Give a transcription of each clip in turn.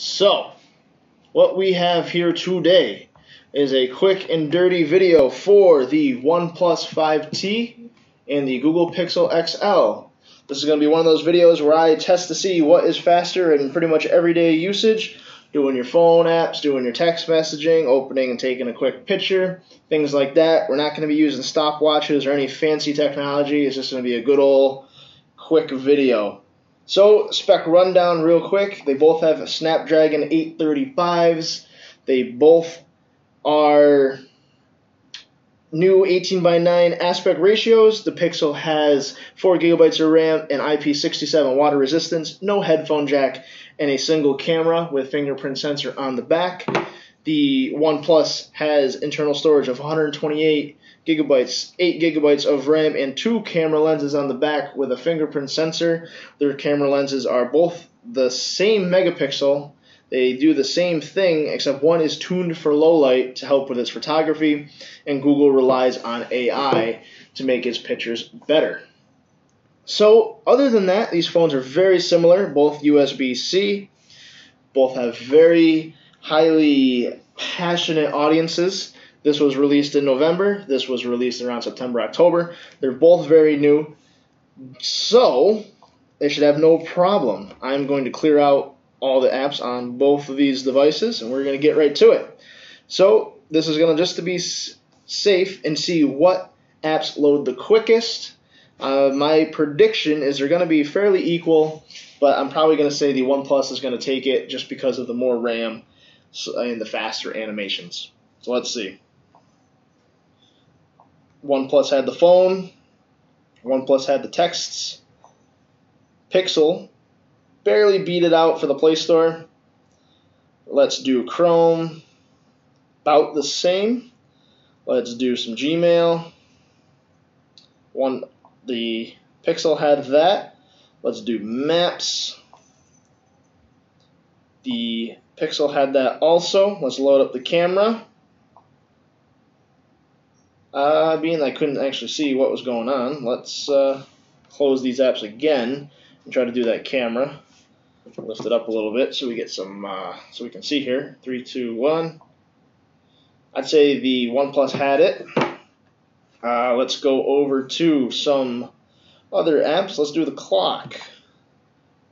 So, what we have here today is a quick and dirty video for the OnePlus 5T and the Google Pixel XL. This is going to be one of those videos where I test to see what is faster in pretty much everyday usage, doing your phone apps, doing your text messaging, opening and taking a quick picture, things like that. We're not going to be using stopwatches or any fancy technology. It's just going to be a good old quick video. So, spec rundown real quick. They both have Snapdragon 835s. They both are new 18 by 9 aspect ratios. The Pixel has 4 gigabytes of RAM and IP67 water resistance, no headphone jack, and a single camera with fingerprint sensor on the back. The OnePlus has internal storage of 128 gigabytes, 8 gigabytes of RAM, and two camera lenses on the back with a fingerprint sensor. Their camera lenses are both the same megapixel. They do the same thing, except one is tuned for low light to help with its photography, and Google relies on AI to make its pictures better. So, other than that, these phones are very similar, both USB C, both have very highly passionate audiences. This was released in November. This was released around September, October. They're both very new. So, they should have no problem. I'm going to clear out all the apps on both of these devices and we're going to get right to it. So, this is going to just to be safe and see what apps load the quickest. Uh, my prediction is they're going to be fairly equal, but I'm probably going to say the OnePlus is going to take it just because of the more RAM and the faster animations. So let's see. OnePlus had the phone. OnePlus had the texts. Pixel barely beat it out for the Play Store. Let's do Chrome. About the same. Let's do some Gmail. One the Pixel had that. Let's do Maps. The Pixel had that also. Let's load up the camera. Uh, being I couldn't actually see what was going on, let's uh, close these apps again and try to do that camera. Lift it up a little bit so we get some, uh, so we can see here. Three, two, one. I'd say the OnePlus had it. Uh, let's go over to some other apps. Let's do the clock.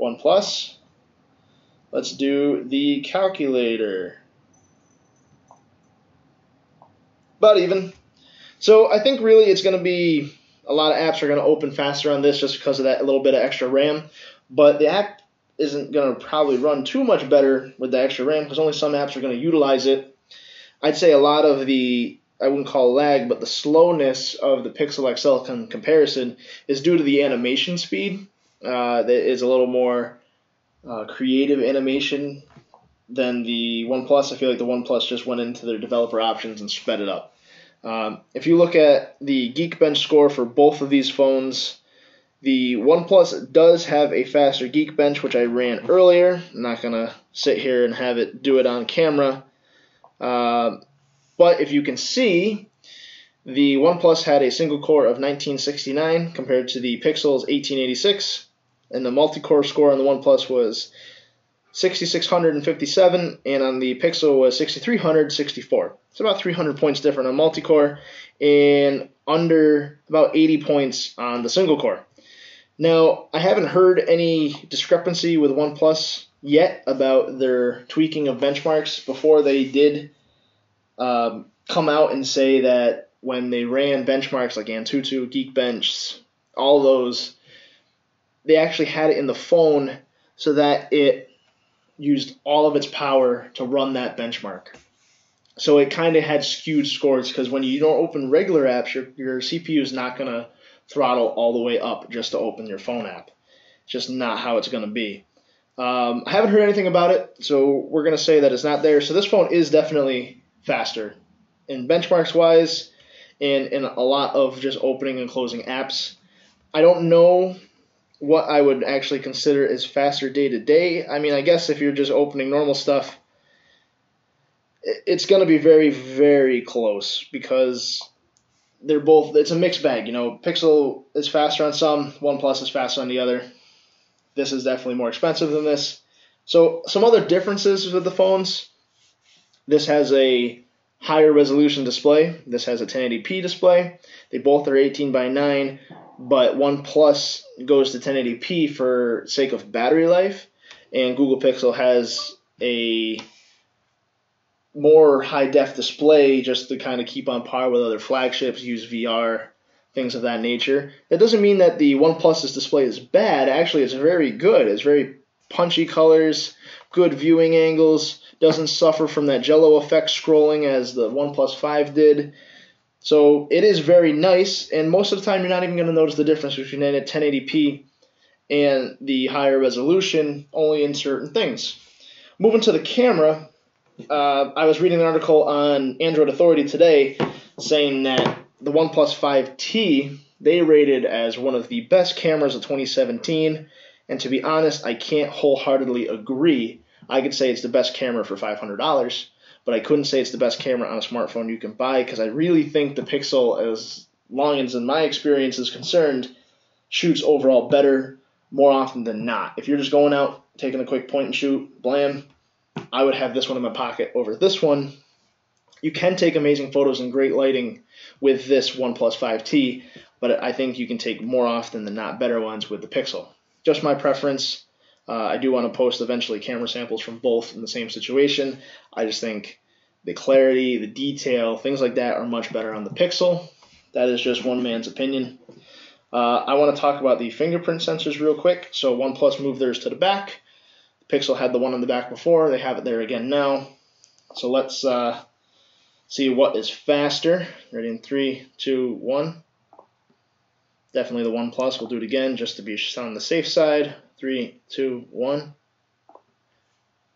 OnePlus. Let's do the calculator. About even. So I think really it's going to be a lot of apps are going to open faster on this just because of that little bit of extra RAM. But the app isn't going to probably run too much better with the extra RAM because only some apps are going to utilize it. I'd say a lot of the I wouldn't call lag, but the slowness of the Pixel XL comparison is due to the animation speed. Uh, that is a little more uh, creative animation than the OnePlus. I feel like the OnePlus just went into their developer options and sped it up. Um, if you look at the Geekbench score for both of these phones, the OnePlus does have a faster Geekbench, which I ran earlier. I'm not going to sit here and have it do it on camera. Uh, but if you can see, the OnePlus had a single core of 1969 compared to the Pixel's 1886, and the multi-core score on the OnePlus was 6657, and on the Pixel was 6364. It's about 300 points different on multi-core, and under about 80 points on the single core. Now, I haven't heard any discrepancy with OnePlus yet about their tweaking of benchmarks before they did um, come out and say that when they ran benchmarks like Antutu, Geekbench, all those, they actually had it in the phone so that it used all of its power to run that benchmark. So it kind of had skewed scores because when you don't open regular apps, your, your CPU is not going to throttle all the way up just to open your phone app. It's just not how it's going to be. Um, I haven't heard anything about it, so we're going to say that it's not there. So this phone is definitely faster in benchmarks wise and in a lot of just opening and closing apps. I don't know what I would actually consider as faster day to day. I mean, I guess if you're just opening normal stuff, it's going to be very, very close because they're both, it's a mixed bag. You know, Pixel is faster on some, OnePlus is faster on the other. This is definitely more expensive than this. So some other differences with the phones. This has a higher resolution display. This has a 1080p display. They both are 18 by 9, but OnePlus goes to 1080p for sake of battery life, and Google Pixel has a more high def display just to kind of keep on par with other flagships, use VR, things of that nature. That doesn't mean that the OnePlus's display is bad. Actually, it's very good. It's very punchy colors, good viewing angles, doesn't suffer from that jello effect scrolling as the OnePlus 5 did. So it is very nice, and most of the time you're not even going to notice the difference between a 1080p and the higher resolution, only in certain things. Moving to the camera, uh, I was reading an article on Android Authority today saying that the OnePlus 5T they rated as one of the best cameras of 2017, and to be honest, I can't wholeheartedly agree. I could say it's the best camera for $500, but I couldn't say it's the best camera on a smartphone you can buy because I really think the Pixel, as long as in my experience is concerned, shoots overall better more often than not. If you're just going out, taking a quick point and shoot, blam, I would have this one in my pocket over this one. You can take amazing photos in great lighting with this OnePlus 5T, but I think you can take more often than not better ones with the Pixel. Just my preference. Uh, I do want to post eventually camera samples from both in the same situation. I just think the clarity, the detail, things like that are much better on the Pixel. That is just one man's opinion. Uh, I want to talk about the fingerprint sensors real quick. So OnePlus moved theirs to the back. Pixel had the one on the back before. They have it there again now. So let's uh, see what is faster. Ready in three, two, one. Definitely the OnePlus. We'll do it again just to be on the safe side. Three, two, one.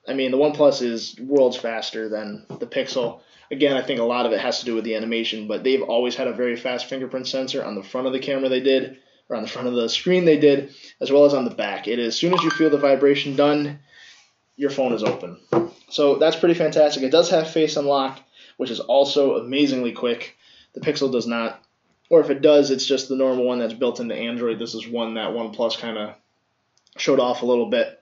I mean, the OnePlus is worlds faster than the Pixel. Again, I think a lot of it has to do with the animation, but they've always had a very fast fingerprint sensor on the front of the camera. They did or on the front of the screen they did, as well as on the back. It is as soon as you feel the vibration done, your phone is open. So that's pretty fantastic. It does have face unlock, which is also amazingly quick. The Pixel does not. Or if it does, it's just the normal one that's built into Android. This is one that OnePlus kind of showed off a little bit.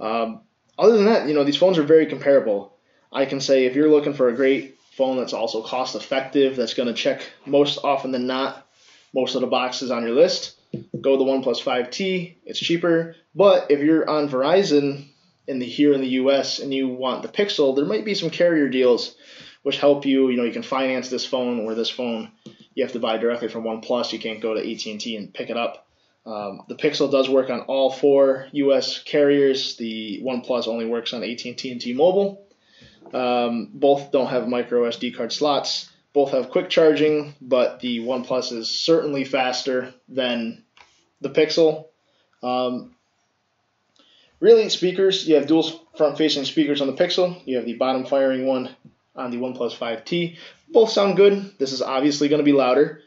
Um, other than that, you know, these phones are very comparable. I can say if you're looking for a great phone that's also cost effective, that's going to check most often than not most of the boxes on your list, go the OnePlus 5T. It's cheaper, but if you're on Verizon in the here in the U.S. and you want the Pixel, there might be some carrier deals which help you. You know, you can finance this phone or this phone you have to buy directly from OnePlus. You can't go to AT&T and pick it up. Um, the Pixel does work on all four U.S. carriers. The OnePlus only works on AT&T and T-Mobile. Um, both don't have micro SD card slots. Both have quick charging, but the OnePlus is certainly faster than the Pixel. Um, really, speakers, you have dual front facing speakers on the Pixel. You have the bottom firing one on the OnePlus 5T. Both sound good. This is obviously going to be louder,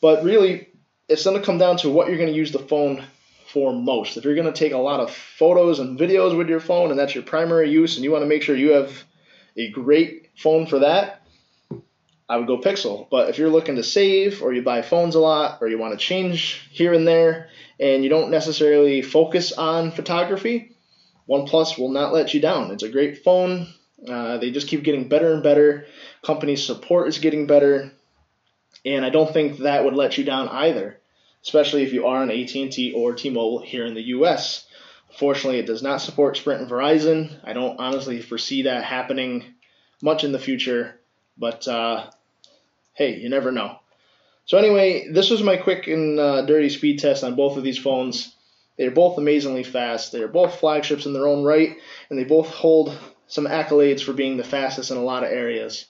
but really, it's going to come down to what you're going to use the phone for most. If you're going to take a lot of photos and videos with your phone and that's your primary use and you want to make sure you have a great phone for that, I would go Pixel. But if you're looking to save or you buy phones a lot or you want to change here and there and you don't necessarily focus on photography, OnePlus will not let you down. It's a great phone. Uh, they just keep getting better and better. Company support is getting better, and I don't think that would let you down either, especially if you are on AT&T or T-Mobile here in the U.S. Fortunately, it does not support Sprint and Verizon. I don't honestly foresee that happening much in the future, but uh, hey, you never know. So anyway, this was my quick and uh, dirty speed test on both of these phones. They're both amazingly fast. They're both flagships in their own right, and they both hold some accolades for being the fastest in a lot of areas.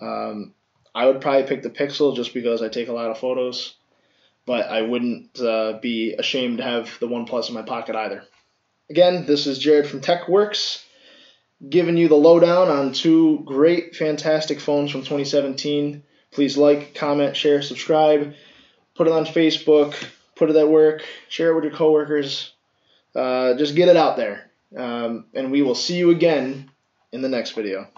Um, I would probably pick the Pixel just because I take a lot of photos, but I wouldn't uh, be ashamed to have the OnePlus in my pocket either. Again, this is Jared from TechWorkz, giving you the lowdown on two great, fantastic phones from 2017. Please like, comment, share, subscribe. Put it on Facebook. Put it at work. Share it with your coworkers. Uh, just get it out there. Um, and we will see you again in the next video.